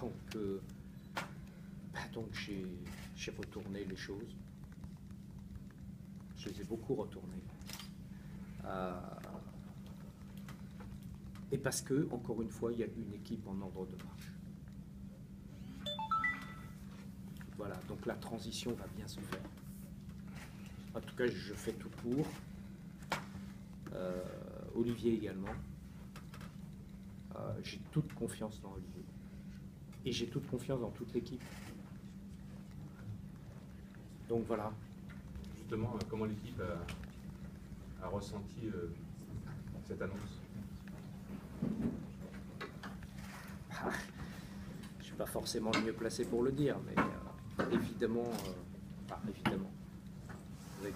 Donc, donc j'ai, j'ai retourné les choses. Je les ai beaucoup retournées. Euh, et parce que, encore une fois, il y a une équipe en ordre de marche. Voilà, donc la transition va bien se faire. En tout cas, je fais tout pour. Euh, Olivier également. Euh, j'ai toute confiance dans Olivier. Et j'ai toute confiance dans toute l'équipe. Donc voilà. Justement, euh, comment l'équipe a, a ressenti euh, cette annonce? Ah, je suis pas forcément le mieux placé pour le dire, mais euh, évidemment, euh, évidemment, avec